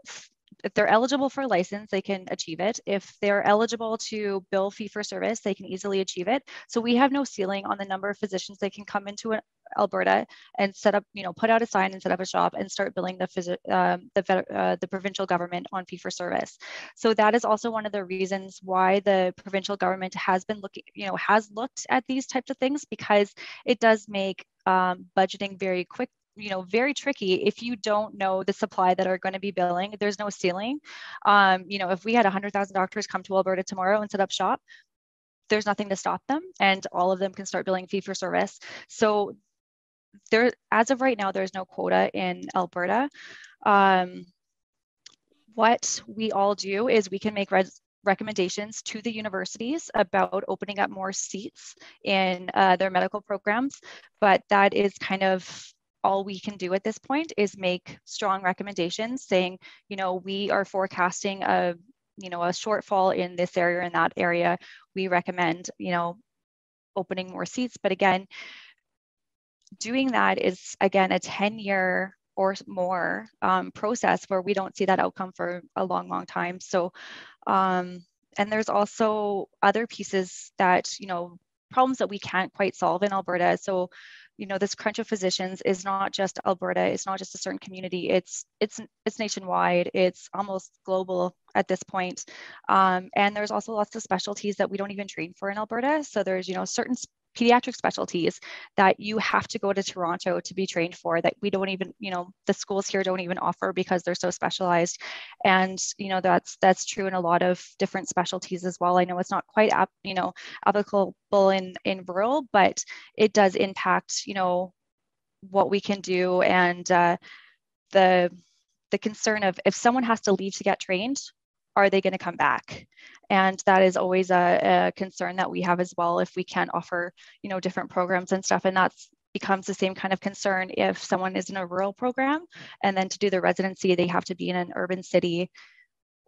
if they're eligible for a license, they can achieve it. If they're eligible to bill fee for service, they can easily achieve it. So we have no ceiling on the number of physicians that can come into Alberta and set up, you know, put out a sign and set up a shop and start billing the um, the, uh, the provincial government on fee for service. So that is also one of the reasons why the provincial government has been looking, you know, has looked at these types of things because it does make um, budgeting very quick you know very tricky if you don't know the supply that are going to be billing there's no ceiling um, you know if we had 100000 doctors come to alberta tomorrow and set up shop there's nothing to stop them and all of them can start billing fee for service. So there, as of right now, there's no quota in Alberta. Um, what we all do is we can make res- recommendations to the universities about opening up more seats in uh, their medical programs, but that is kind of all we can do at this point is make strong recommendations saying, you know, we are forecasting a, you know, a shortfall in this area or in that area. We recommend, you know, opening more seats. But again, doing that is again a 10 year or more um, process where we don't see that outcome for a long, long time. So, um, and there's also other pieces that, you know, problems that we can't quite solve in Alberta. So, you know, this crunch of physicians is not just Alberta. It's not just a certain community. It's it's it's nationwide. It's almost global at this point. Um, and there's also lots of specialties that we don't even train for in Alberta. So there's you know certain pediatric specialties that you have to go to Toronto to be trained for that we don't even, you know, the schools here don't even offer because they're so specialized. And, you know, that's that's true in a lot of different specialties as well. I know it's not quite, you know, applicable in, in rural, but it does impact, you know, what we can do and uh, the the concern of if someone has to leave to get trained are they going to come back and that is always a, a, concern that we have as well if we can't offer you know different programs and stuff and that's becomes the same kind of concern if someone is in a rural program and then to do the residency they have to be in an urban city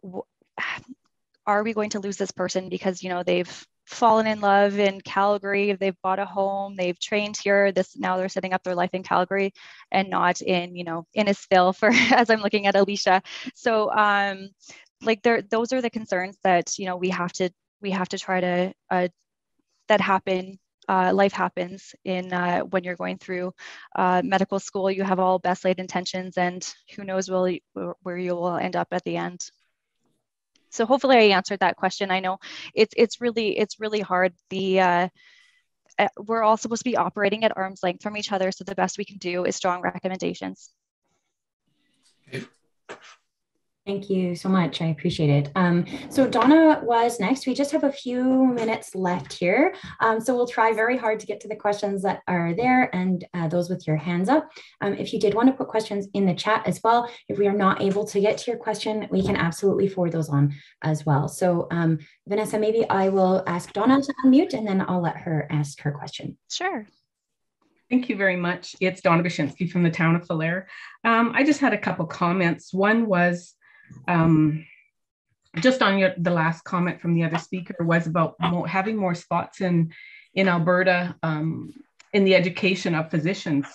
are we going to lose this person because you know they've fallen in love in Calgary, they've bought a home, they've trained here. This now they're setting up their life in Calgary and not in, you know, Innisfail for as I'm looking at Alicia. So um, like there those are the concerns that you know we have to we have to try to uh, that happen uh, life happens in uh, when you're going through uh, medical school. You have all best laid intentions and who knows will, where you will end up at the end. So hopefully i answered that question. I know it's it's really it's really hard. The uh, uh, we're all supposed to be operating at arm's length from each other. So the best we can do is strong recommendations okay. Thank you so much. I appreciate it. Um, so Donna was next. We just have a few minutes left here. Um, so we'll try very hard to get to the questions that are there and uh, those with your hands up. Um, if you did want to put questions in the chat as well, if we are not able to get to your question, we can absolutely forward those on as well. So um, Vanessa, maybe I will ask Donna to unmute and then I'll let her ask her question. Sure. Thank you very much. It's Donna Bashinsky from the town of Falher. Um, I just had a couple comments. One was um, just on your the last comment from the other speaker was about more, having more spots in in Alberta um, in the education of physicians.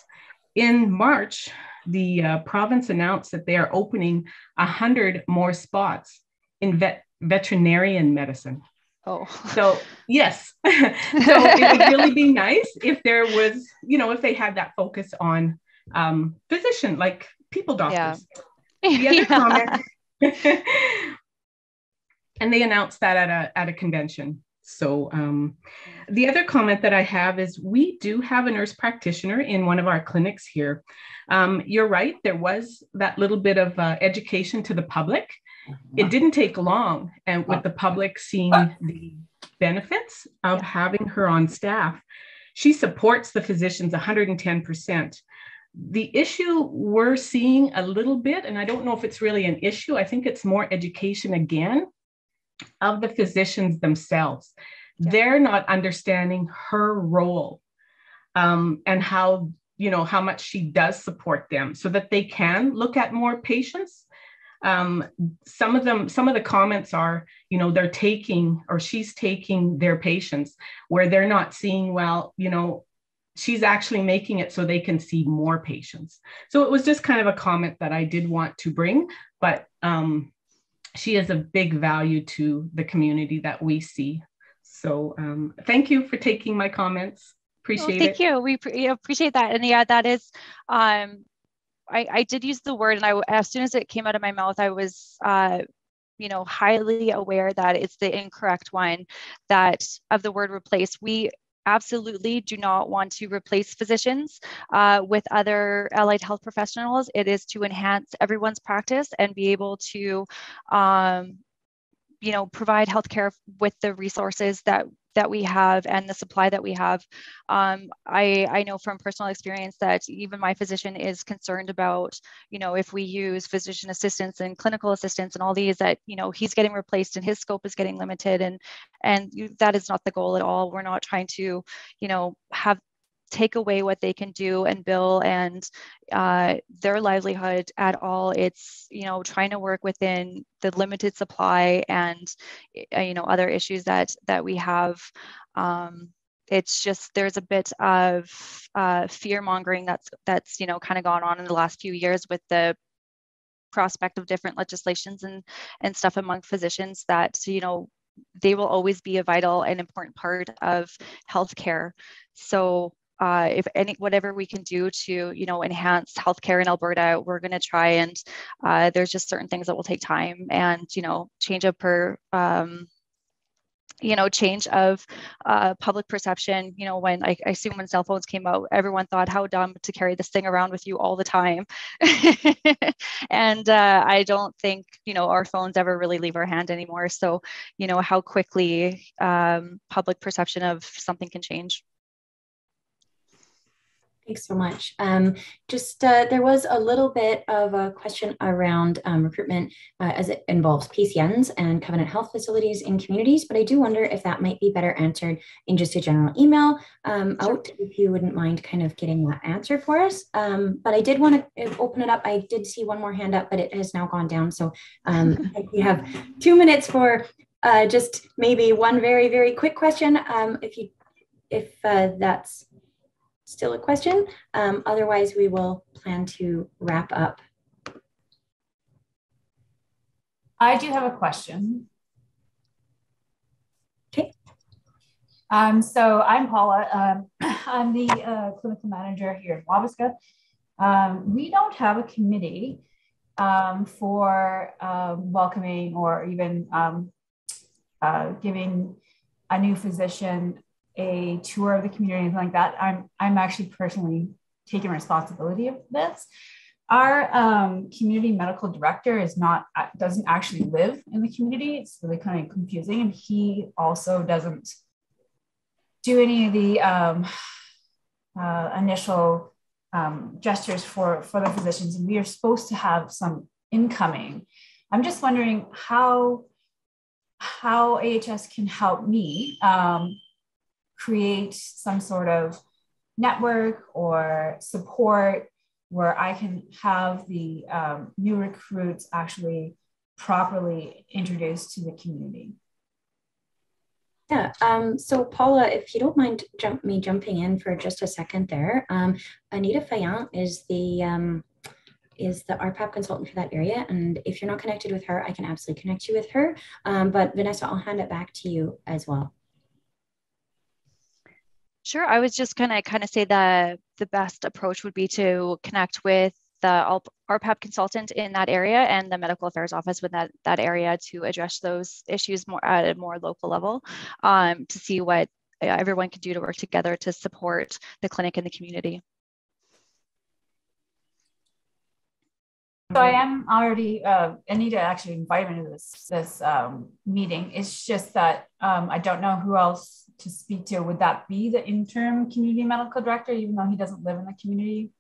In March, the uh, province announced that they are opening hundred more spots in vet, veterinarian medicine. Oh, so yes, so it would really be nice if there was, you know, if they had that focus on um, physician like people doctors. Yeah. The other yeah. comment and they announced that at a at a convention. So um, the other comment that I have is we do have a nurse practitioner in one of our clinics here. Um, you're right, there was that little bit of uh, education to the public. It didn't take long, and with the public seeing the benefits of having her on staff, she supports the physicians 110% the issue we're seeing a little bit, and I don't know if it's really an issue, I think it's more education again of the physicians themselves. Yeah. They're not understanding her role um, and how you know how much she does support them so that they can look at more patients um, some of them some of the comments are you know they're taking or she's taking their patients where they're not seeing well you know she's actually making it so they can see more patients. So it was just kind of a comment that I did want to bring, but um, she is a big value to the community that we see. So um, thank you for taking my comments. Appreciate well, thank it. you. We pre- appreciate that. And yeah, that is, um, I, I did use the word and I, as soon as it came out of my mouth, I was, uh, you know, highly aware that it's the incorrect one that of the word replace. We absolutely do not want to replace physicians uh, with other allied health professionals. It is to enhance everyone's practice and be able to, um, you know, provide healthcare with the resources that that we have and the supply that we have. Um, I, I know from personal experience that even my physician is concerned about, you know, if we use physician assistants and clinical assistants and all these that, you know, he's getting replaced and his scope is getting limited and, and you, that is not the goal at all. We're not trying to, you know, have take away what they can do and bill and uh, their livelihood at all. It's you know trying to work within the limited supply and uh, you know other issues that that we have. Um, it's just there's a bit of uh, fear mongering that's that's you know kind of gone on in the last few years with the prospect of different legislations and and stuff among physicians that you know they will always be a vital and important part of healthcare. So uh, if any whatever we can do to you know enhance healthcare in Alberta, we're going to try. And uh, there's just certain things that will take time, and you know change of per um, you know change of uh, public perception. You know when I, I assume when cell phones came out everyone thought how dumb to carry this thing around with you all the time. And uh, i don't think you know our phones ever really leave our hand anymore. So you know how quickly um, public perception of something can change Thanks so much. Um, just uh, there was a little bit of a question around um, recruitment uh, as it involves PCNs and Covenant Health facilities in communities, but I do wonder if that might be better answered in just a general email um, sure. out, if you wouldn't mind kind of getting that answer for us. Um, but I did want to open it up. I did see one more hand up, but it has now gone down. So um, we have two minutes for uh, just maybe one very, very quick question. Um, if you, if uh, that's still a question. Um, otherwise, we will plan to wrap up. I do have a question. Okay. Um, so I'm Paula. Um, I'm the uh, clinical manager here at Wabasca. Um, we don't have a committee um, for uh, welcoming or even um, uh, giving a new physician a tour of the community, anything like that. I'm I'm actually personally taking responsibility of this. Our um, community medical director is not doesn't actually live in the community. It's really kind of confusing, and he also doesn't do any of the um, uh, initial um, gestures for for the physicians. And we are supposed to have some incoming. I'm just wondering how how AHS can help me um, create some sort of network or support where I can have the um, new recruits actually properly introduced to the community. Yeah. Um, so Paula, if you don't mind jump me jumping in for just a second there, um, Anita Fayant is the um, is the RhPAP consultant for that area. And if you're not connected with her, I can absolutely connect you with her. Um, but Vanessa, I'll hand it back to you as well. Sure. I was just gonna kind of say that the best approach would be to connect with the RhPAP consultant in that area and the medical affairs office with that, that area to address those issues more at a more local level um, to see what uh, everyone can do to work together to support the clinic and the community. So I am already, uh, Anita actually invited me to this, this um, meeting. It's just that um, I don't know who else to speak to, would that be the interim community medical director, even though he doesn't live in the community?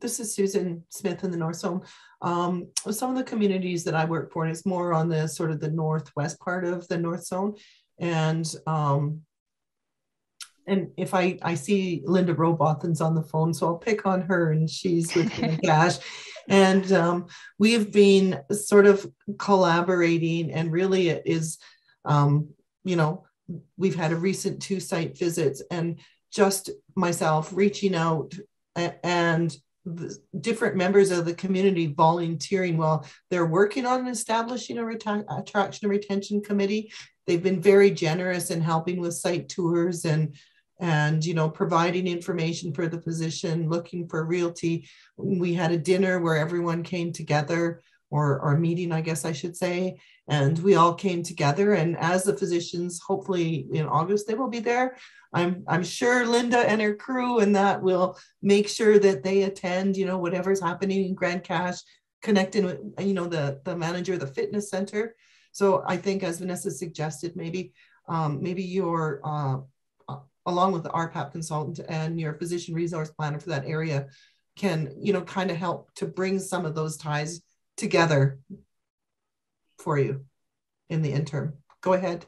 This is Susan Smith in the North Zone. Um, some of the communities that I work for is more on the sort of the northwest part of the North Zone, and um, and if I I see Linda Robothen's on the phone, so I'll pick on her, and she's with Cache, and um, we have been sort of collaborating, and really it is, um, you know, we've had a recent two site visits, and just myself reaching out and different members of the community volunteering while they're working on establishing a reta- attraction and retention committee. They've been very generous in helping with site tours and and you know providing information for the physician looking for realty. We had a dinner where everyone came together or, or meeting i guess i should say and we all came together. And as the physicians hopefully in august they will be there. I'm i'm sure linda and her crew and that will make sure that they attend you know whatever's happening in Grande Cache connecting with you know the the manager of the fitness center. So I think, as Vanessa suggested, maybe um, maybe your uh along with the RhPAP consultant and your physician resource planner for that area can you know kind of help to bring some of those ties together for you in the interim. Go ahead.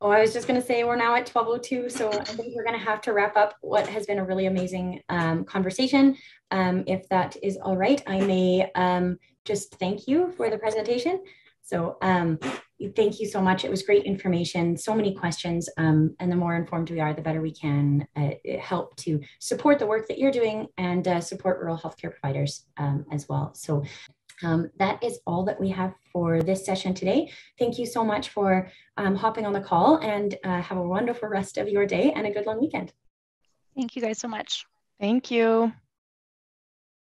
Oh, I was just going to say we're now at 12:02, so I think we're going to have to wrap up what has been a really amazing um, conversation. Um, if that is all right, I may um, just thank you for the presentation. So um, thank you so much. It was great information, so many questions, um, and the more informed we are, the better we can uh, help to support the work that you're doing and uh, support rural healthcare providers um, as well. So um, that is all that we have for this session today. Thank you so much for um, hopping on the call and uh, have a wonderful rest of your day and a good long weekend. Thank you guys so much. Thank you.